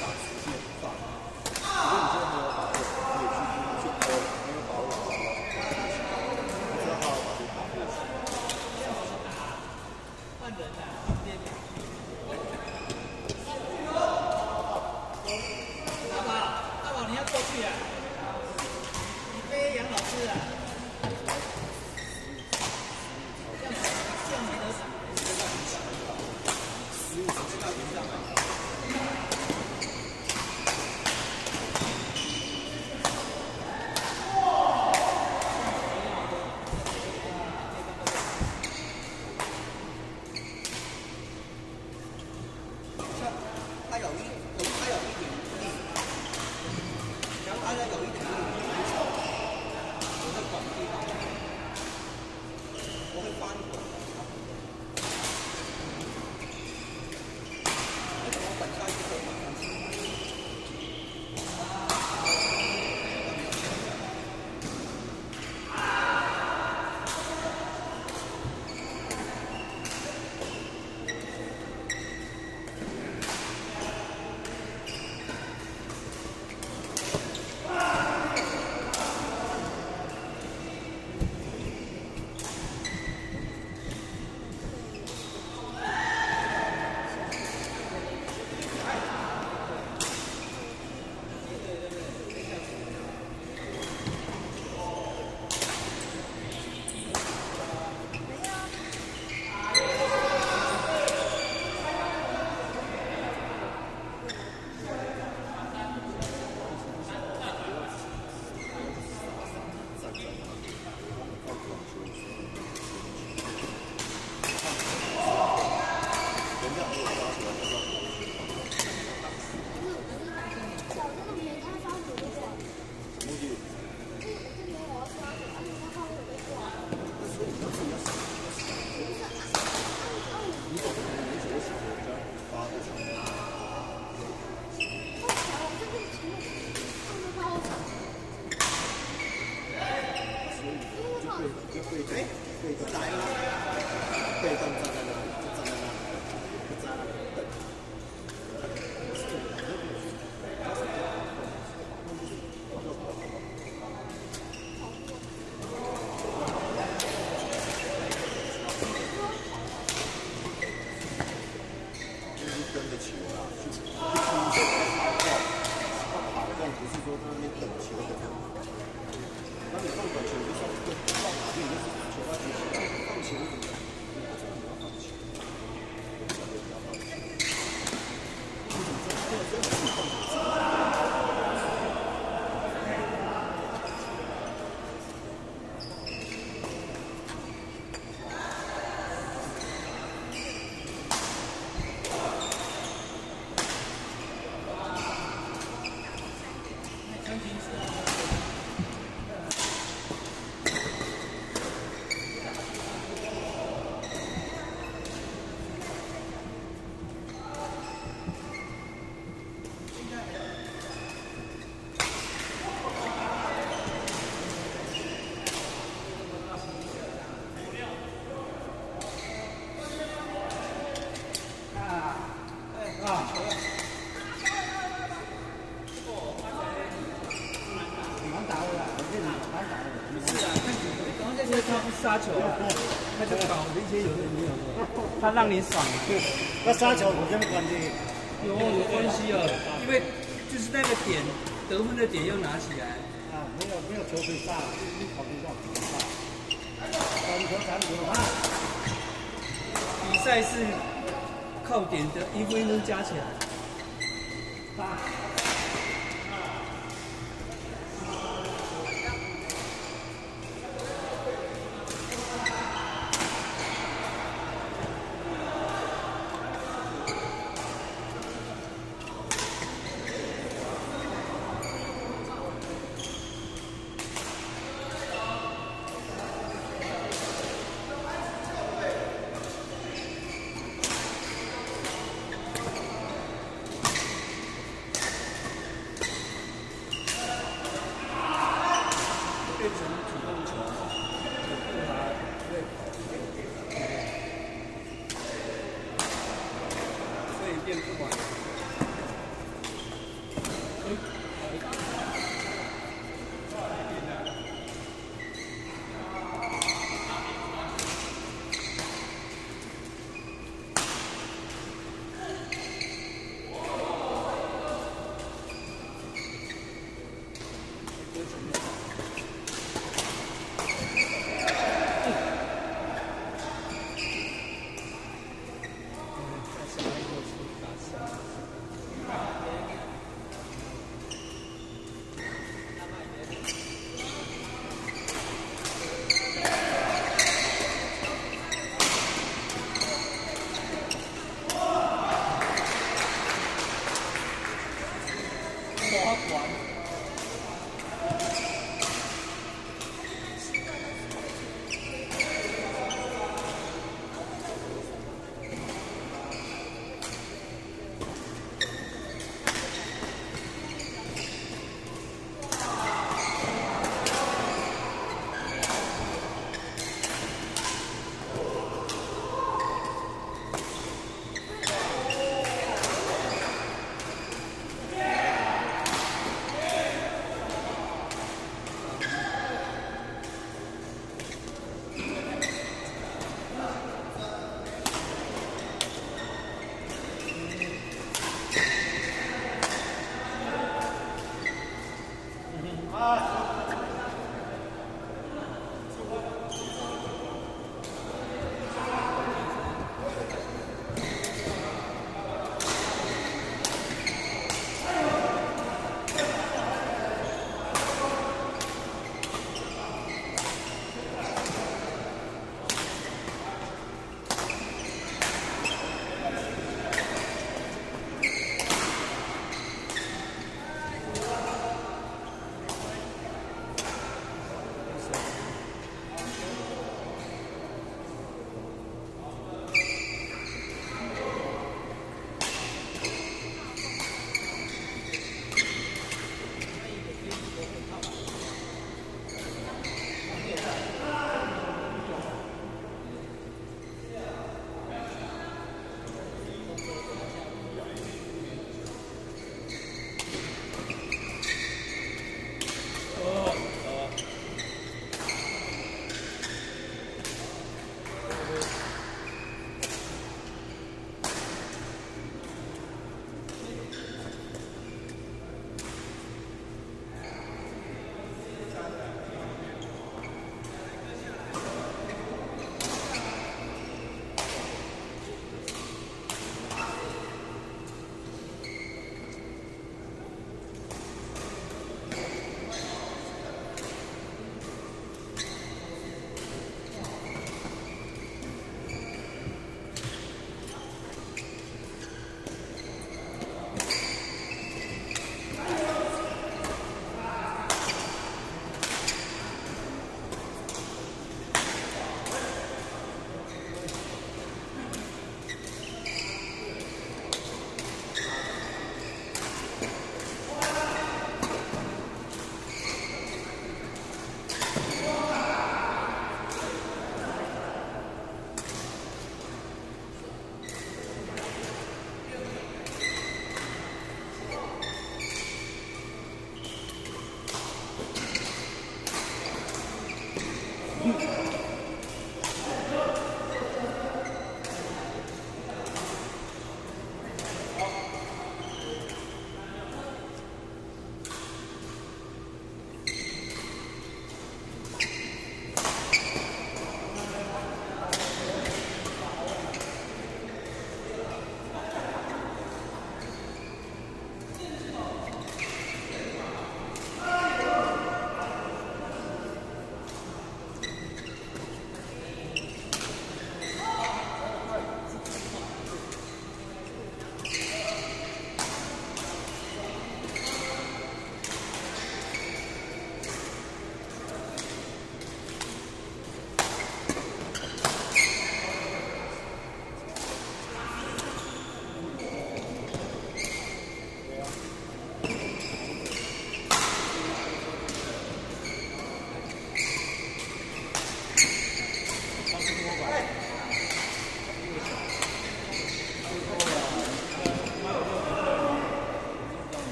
box. 可以这。杀球啊，他就搞那些有的没有的，他让你爽。那杀球有什么关系？有有关系啊，因为就是那个点得分的点要拿起来。啊，没有没有球可以杀，一跑不到怎么杀？传球传球啊！比赛是靠点的，一分钟加起来。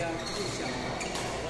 Yang.